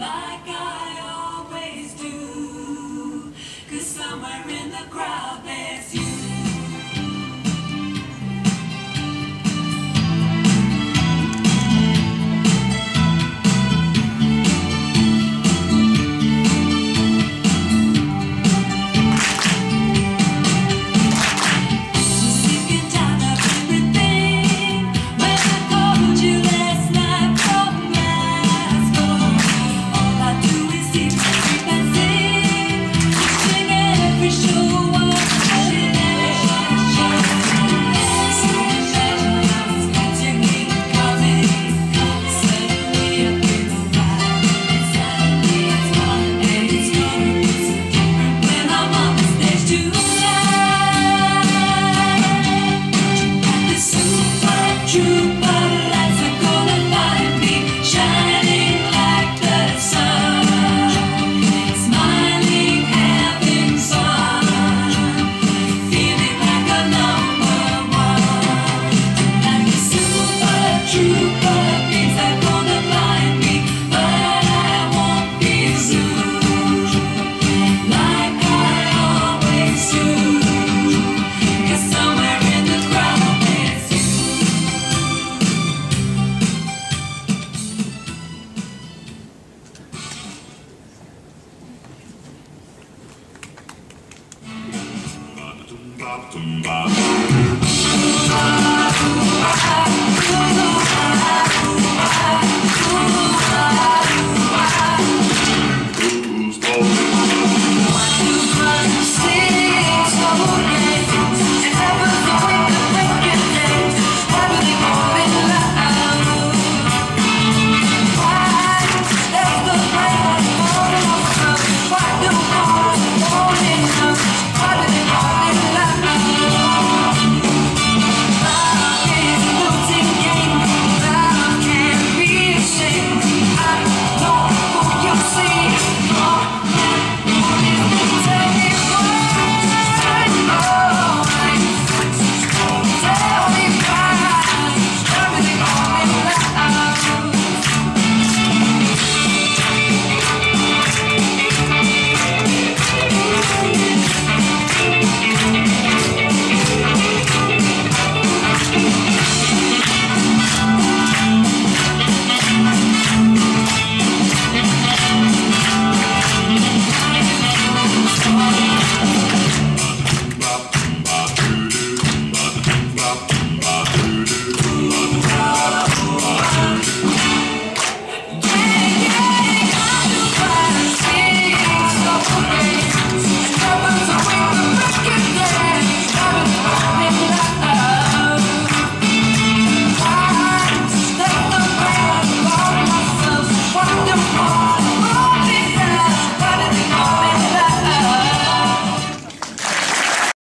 like Ba-dum-ba-dum.